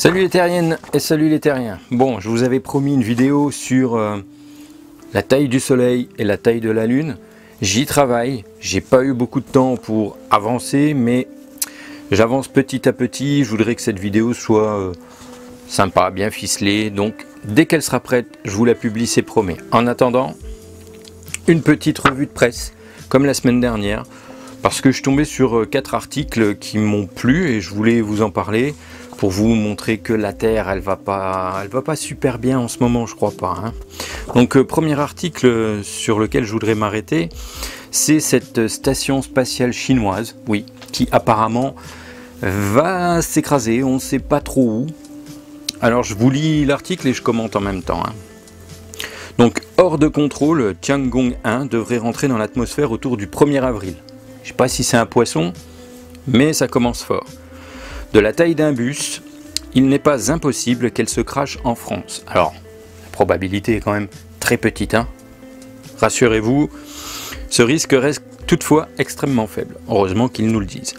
Salut les terriennes et salut les terriens. Bon, je vous avais promis une vidéo sur euh, la taille du soleil et la taille de la lune. J'y travaille, j'ai pas eu beaucoup de temps pour avancer, mais j'avance petit à petit. Je voudrais que cette vidéo soit euh, sympa, bien ficelée. Donc, dès qu'elle sera prête, je vous la publie, c'est promis. En attendant, une petite revue de presse, comme la semaine dernière, parce que je tombais sur euh, quatre articles qui m'ont plu et je voulais vous en parler pour vous montrer que la Terre, elle va pas, va pas super bien en ce moment, je crois pas. Hein. Donc, euh, premier article sur lequel je voudrais m'arrêter, c'est cette station spatiale chinoise, oui, qui apparemment va s'écraser, on ne sait pas trop où. Alors, je vous lis l'article et je commente en même temps. Hein. Donc, hors de contrôle, Tiangong 1 devrait rentrer dans l'atmosphère autour du 1er avril. Je sais pas si c'est un poisson, mais ça commence fort. De la taille d'un bus, il n'est pas impossible qu'elle se crache en France. Alors, la probabilité est quand même très petite. Hein Rassurez-vous, ce risque reste toutefois extrêmement faible. Heureusement qu'ils nous le disent.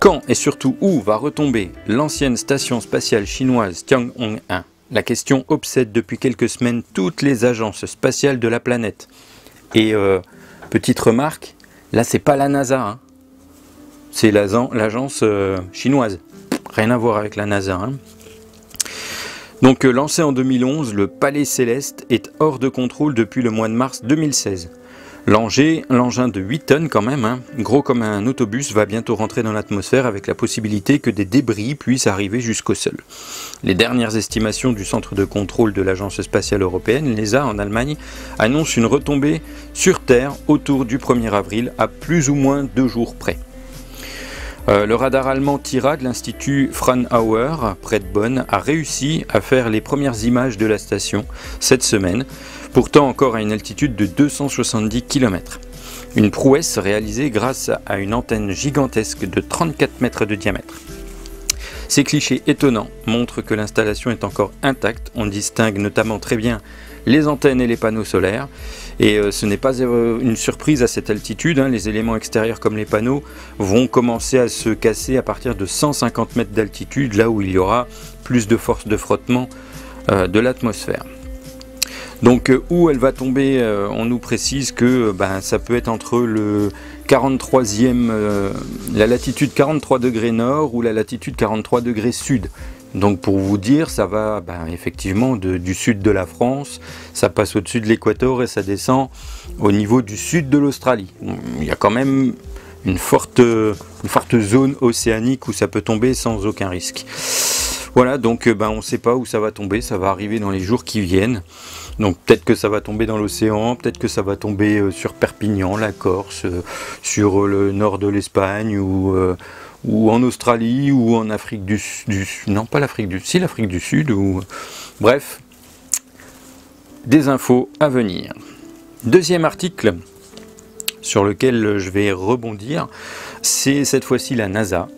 Quand et surtout où va retomber l'ancienne station spatiale chinoise Tiangong 1 La question obsède depuis quelques semaines toutes les agences spatiales de la planète. Et euh, petite remarque, là c'est pas la NASA, hein c'est l'agence euh, chinoise. Rien à voir avec la NASA. Hein. Donc euh, lancé en 2011, le Palais Céleste est hors de contrôle depuis le mois de mars 2016. L'engin de 8 tonnes quand même, hein, gros comme un autobus, va bientôt rentrer dans l'atmosphère avec la possibilité que des débris puissent arriver jusqu'au sol. Les dernières estimations du centre de contrôle de l'Agence spatiale européenne, l'ESA en Allemagne, annoncent une retombée sur Terre autour du 1er avril à plus ou moins deux jours près. Euh, le radar allemand TIRA de l'Institut Fraunhofer, près de Bonn, a réussi à faire les premières images de la station cette semaine, pourtant encore à une altitude de 270 km. Une prouesse réalisée grâce à une antenne gigantesque de 34 mètres de diamètre. Ces clichés étonnants montrent que l'installation est encore intacte. On distingue notamment très bien les antennes et les panneaux solaires. Et euh, ce n'est pas euh, une surprise à cette altitude. Hein. Les éléments extérieurs comme les panneaux vont commencer à se casser à partir de 150 mètres d'altitude, là où il y aura plus de force de frottement euh, de l'atmosphère. Donc où elle va tomber, on nous précise que ben, ça peut être entre le 43e, la latitude 43 degrés nord ou la latitude 43 degrés sud. Donc pour vous dire, ça va ben, effectivement du sud de la France, ça passe au-dessus de l'équateur et ça descend au niveau du sud de l'Australie. Il y a quand même une forte, une forte zone océanique où ça peut tomber sans aucun risque. Voilà, donc ben, on ne sait pas où ça va tomber, ça va arriver dans les jours qui viennent. Donc peut-être que ça va tomber dans l'océan, peut-être que ça va tomber euh, sur Perpignan, la Corse, euh, sur euh, le nord de l'Espagne ou ou en Australie, ou en Afrique du, Sud, non pas l'Afrique du si l'Afrique du Sud, ou bref, des infos à venir. Deuxième article sur lequel je vais rebondir, c'est cette fois-ci la NASA.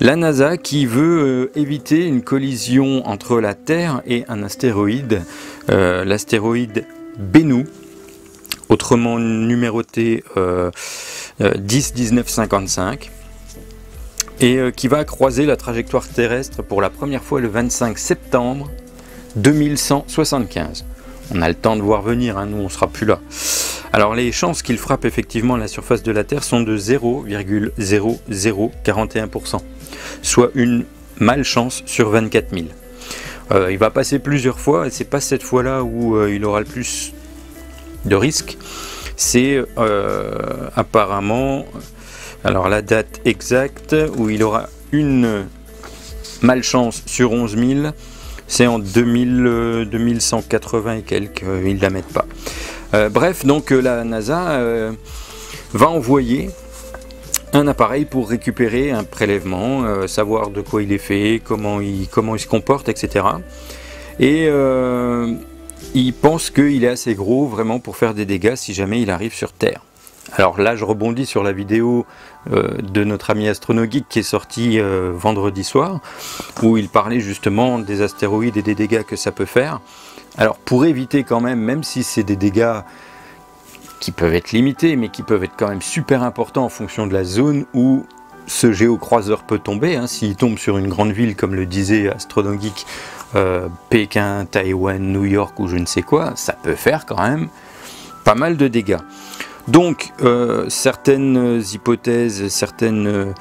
La NASA qui veut euh, éviter une collision entre la Terre et un astéroïde, euh, l'astéroïde Bennu, autrement numéroté euh, 10 1955 et euh, qui va croiser la trajectoire terrestre pour la première fois le 25 septembre 2175. On a le temps de voir venir, hein, nous on sera plus là. Alors les chances qu'il frappe effectivement la surface de la Terre sont de 0,0041%, soit une malchance sur 24 000. Euh, il va passer plusieurs fois et c'est pas cette fois-là où euh, il aura le plus de risques. C'est apparemment alors la date exacte où il aura une malchance sur 11 000, c'est en 2000, 2180 et quelques, euh, ils ne la mettent pas. Euh, bref, donc euh, la NASA va envoyer un appareil pour récupérer un prélèvement, savoir de quoi il est fait, comment il, comment il se comporte, etc. Et il pense qu'il est assez gros vraiment pour faire des dégâts si jamais il arrive sur Terre. Alors là, je rebondis sur la vidéo euh, de notre ami Astronogeek qui est sortie euh, vendredi soir, où il parlait justement des astéroïdes et des dégâts que ça peut faire. Alors pour éviter quand même, même si c'est des dégâts qui peuvent être limités, mais qui peuvent être quand même super importants en fonction de la zone où ce géocroiseur peut tomber, hein, s'il tombe sur une grande ville comme le disait Astronogeek, euh, Pékin, Taïwan, New York ou je ne sais quoi, ça peut faire quand même pas mal de dégâts. Donc euh, certaines hypothèses, certaines euh,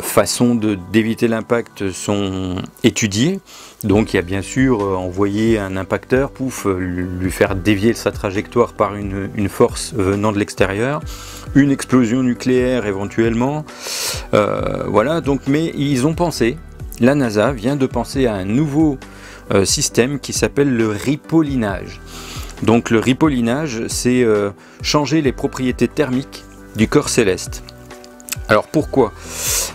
façons d'éviter l'impact sont étudiées. Donc il y a bien sûr envoyer un impacteur, pouf, lui faire dévier sa trajectoire par une, une force venant de l'extérieur, une explosion nucléaire éventuellement. voilà, donc mais ils ont pensé, la NASA vient de penser à un nouveau euh, système qui s'appelle le ripollinage. Donc le ripollinage, c'est euh, changer les propriétés thermiques du corps céleste. Alors pourquoi?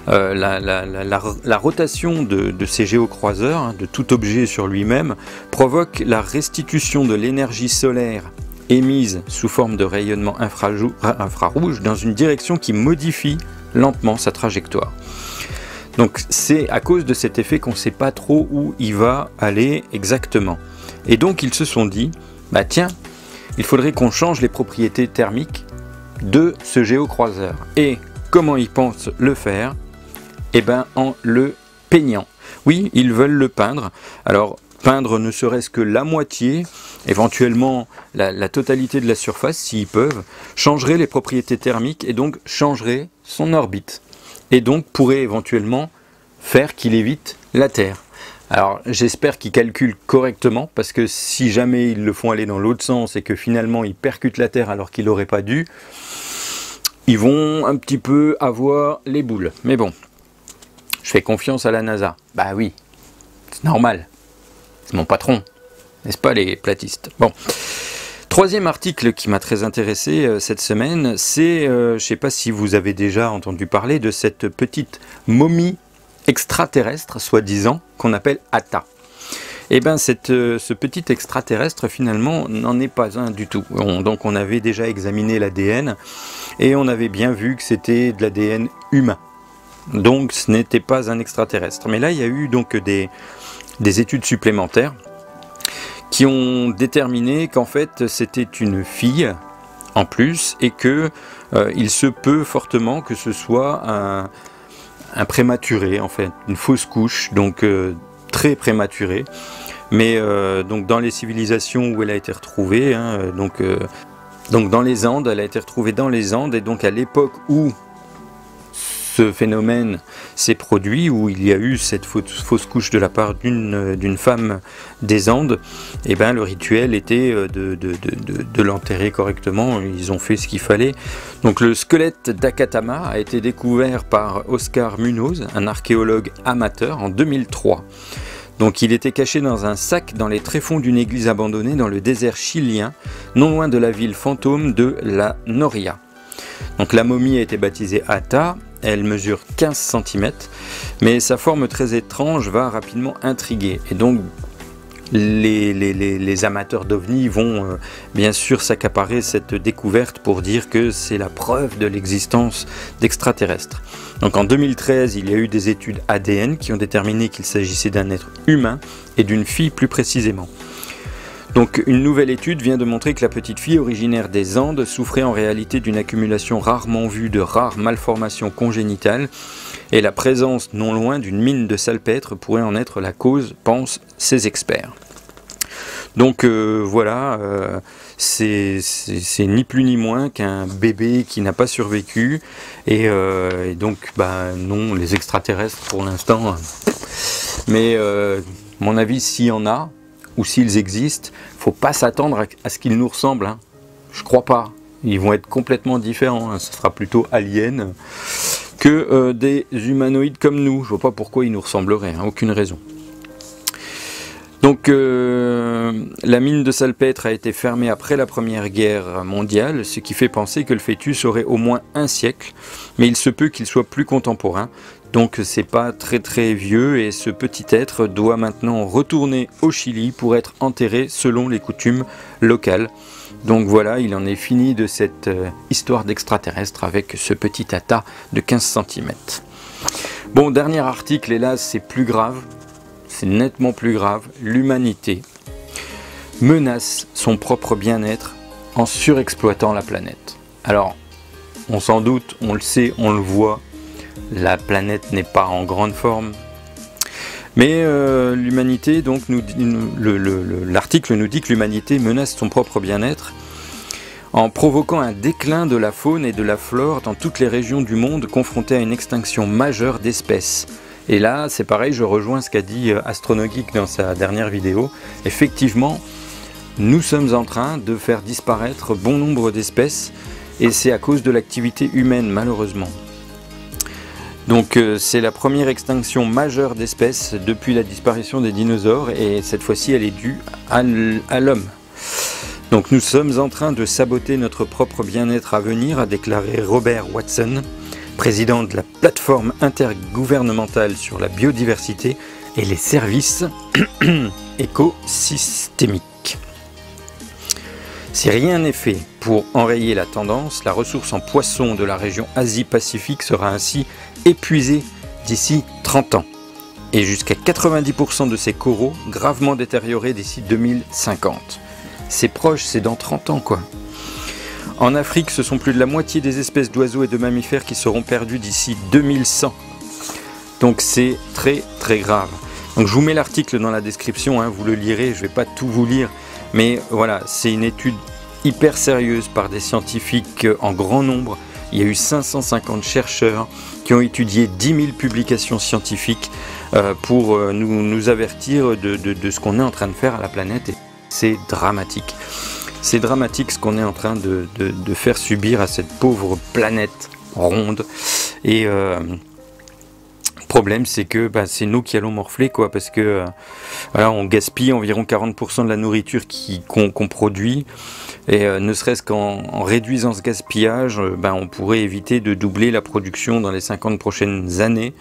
Euh, la, rotation de, ces géocroiseurs, hein, de tout objet sur lui-même, provoque la restitution de l'énergie solaire émise sous forme de rayonnement infrarouge dans une direction qui modifie lentement sa trajectoire. Donc c'est à cause de cet effet qu'on ne sait pas trop où il va aller exactement. Et donc ils se sont dit, bah tiens, il faudrait qu'on change les propriétés thermiques de ce géocroiseur. Et comment ils pensent le faire? Eh bien en le peignant. Oui, ils veulent le peindre. Alors peindre ne serait-ce que la moitié, éventuellement la, la totalité de la surface s'ils peuvent, changerait les propriétés thermiques et donc changerait son orbite et donc pourrait éventuellement faire qu'il évite la Terre. Alors j'espère qu'ils calculent correctement parce que si jamais ils le font aller dans l'autre sens et que finalement ils percutent la Terre alors qu'ils n'auraient pas dû, ils vont un petit peu avoir les boules. Mais bon, je fais confiance à la NASA. Bah oui, c'est normal. C'est mon patron, n'est-ce pas les platistes? Bon. Troisième article qui m'a très intéressé euh, cette semaine, c'est, euh, je ne sais pas si vous avez déjà entendu parler de cette petite momie extraterrestre, soi-disant, qu'on appelle Atta. Eh bien, euh, ce petit extraterrestre, finalement, n'en est pas un du tout. donc, on avait déjà examiné l'ADN et on avait bien vu que c'était de l'ADN humain. Donc, ce n'était pas un extraterrestre. Mais là, il y a eu donc des, des études supplémentaires qui ont déterminé qu'en fait c'était une fille en plus et que euh, il se peut fortement que ce soit un, prématuré en fait, une fausse couche, donc euh, très prématuré. Mais euh, donc dans les civilisations où elle a été retrouvée, hein, donc, donc dans les Andes, elle a été retrouvée dans les Andes et donc à l'époque où ce phénomène s'est produit, où il y a eu cette fausse couche de la part d'une femme des Andes, et eh ben, le rituel était euh, de, l'enterrer correctement, ils ont fait ce qu'il fallait. Donc le squelette d'Akatama a été découvert par Oscar Munoz, un archéologue amateur, en 2003. Donc il était caché dans un sac dans les tréfonds d'une église abandonnée dans le désert chilien, non loin de la ville fantôme de la Noria. Donc la momie a été baptisée Ata elle mesure 15 cm, mais sa forme très étrange va rapidement intriguer. Et donc les, amateurs d'ovnis vont euh, bien sûr s'accaparer cette découverte pour dire que c'est la preuve de l'existence d'extraterrestres. Donc en 2013, il y a eu des études ADN qui ont déterminé qu'il s'agissait d'un être humain et d'une fille plus précisément. Donc une nouvelle étude vient de montrer que la petite fille originaire des Andes souffrait en réalité d'une accumulation rarement vue de rares malformations congénitales et la présence non loin d'une mine de salpêtre pourrait en être la cause, pensent ces experts. Donc euh, voilà, euh, c'est ni plus ni moins qu'un bébé qui n'a pas survécu et, euh, donc bah non, les extraterrestres pour l'instant. Mais mon avis, s'il y en a, ou s'ils existent, faut pas s'attendre à, ce qu'ils nous ressemblent. Hein. Je crois pas. Ils vont être complètement différents. Hein. Ce sera plutôt alien que euh, des humanoïdes comme nous. Je vois pas pourquoi ils nous ressembleraient. Hein. Aucune raison. Donc euh, la mine de salpêtre a été fermée après la Première Guerre mondiale, ce qui fait penser que le fœtus aurait au moins un siècle, mais il se peut qu'il soit plus contemporain, donc c'est pas très très vieux et ce petit être doit maintenant retourner au Chili pour être enterré selon les coutumes locales. Donc voilà, il en est fini de cette euh, histoire d'extraterrestre avec ce petit tata de 15 cm. Bon, dernier article, là c'est plus grave, c'est nettement plus grave, l'humanité menace son propre bien-être en surexploitant la planète. Alors, on s'en doute, on le sait, on le voit, la planète n'est pas en grande forme. Mais euh, l'humanité, donc, l'article nous dit que l'humanité menace son propre bien-être en provoquant un déclin de la faune et de la flore dans toutes les régions du monde confrontées à une extinction majeure d'espèces. Et là, c'est pareil, je rejoins ce qu'a dit euh, Astronogeek dans sa dernière vidéo. Effectivement, nous sommes en train de faire disparaître bon nombre d'espèces et c'est à cause de l'activité humaine malheureusement. Donc euh, c'est la première extinction majeure d'espèces depuis la disparition des dinosaures et cette fois-ci elle est due à l'homme. Donc nous sommes en train de saboter notre propre bien-être à venir, a déclaré Robert Watson, président de la plateforme intergouvernementale sur la biodiversité et les services écosystémiques. Si rien n'est fait pour enrayer la tendance, la ressource en poissons de la région Asie-Pacifique sera ainsi épuisée d'ici 30 ans et jusqu'à 90% de ces coraux gravement détériorés d'ici 2050. C'est proche, c'est dans 30 ans quoi. En Afrique, ce sont plus de la moitié des espèces d'oiseaux et de mammifères qui seront perdues d'ici 2100. Donc c'est très très grave. Donc je vous mets l'article dans la description, hein, vous le lirez, je ne vais pas tout vous lire, mais voilà, c'est une étude hyper sérieuse par des scientifiques en grand nombre. Il y a eu 550 chercheurs qui ont étudié 10 000 publications scientifiques euh, pour euh, nous, avertir de, ce qu'on est en train de faire à la planète. C'est dramatique. C'est dramatique ce qu'on est en train de, faire subir à cette pauvre planète ronde. Et euh, problème, c'est que bah, c'est nous qui allons morfler, quoi, parce que euh, on gaspille environ 40% de la nourriture qu'on produit. Et euh, ne serait-ce qu'en réduisant ce gaspillage, euh, ben, on pourrait éviter de doubler la production dans les 50 prochaines années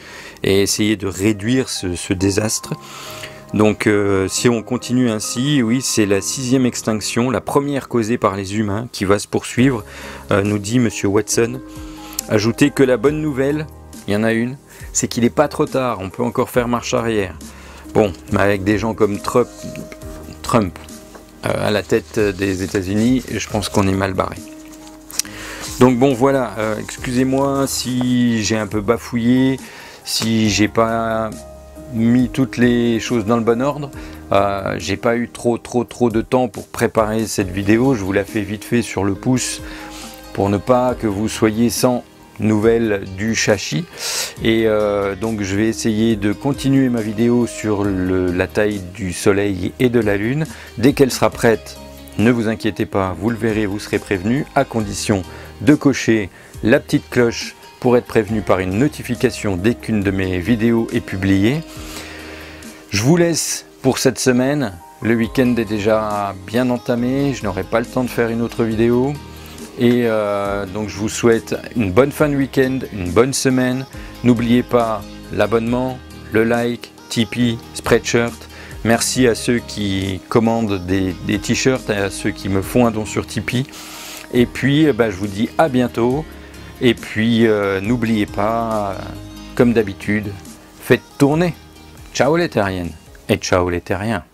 et essayer de réduire ce, désastre. Donc si on continue ainsi, oui, c'est la sixième extinction, la première causée par les humains, qui va se poursuivre, nous dit Monsieur Watson. Ajoutez que la bonne nouvelle, il y en a une, c'est qu'il n'est pas trop tard, on peut encore faire marche arrière. Bon, mais avec des gens comme Trump, euh, à la tête des États-Unis, je pense qu'on est mal barré. Donc bon voilà, euh, excusez-moi si j'ai un peu bafouillé, si j'ai pas mis toutes les choses dans le bon ordre. Euh, j'ai pas eu trop trop trop de temps pour préparer cette vidéo, je vous la fais vite fait sur le pouce pour ne pas que vous soyez sans nouvelle du châssis et euh, donc je vais essayer de continuer ma vidéo sur la taille du soleil et de la lune. Dès qu'elle sera prête ne vous inquiétez pas vous le verrez vous serez prévenu à condition de cocher la petite cloche pour être prévenu par une notification dès qu'une de mes vidéos est publiée. Je vous laisse pour cette semaine. Le week-end est déjà bien entamé je n'aurai pas le temps de faire une autre vidéo et euh, donc je vous souhaite une bonne fin de week-end, une bonne semaine. N'oubliez pas l'abonnement, le like, Tipeee, Spreadshirt. Merci à ceux qui commandent des, t-shirts à ceux qui me font un don sur Tipeee. Et puis eh ben, je vous dis à bientôt. Et puis euh, n'oubliez pas, comme d'habitude, faites tourner. Ciao les terriennes et ciao les terriens.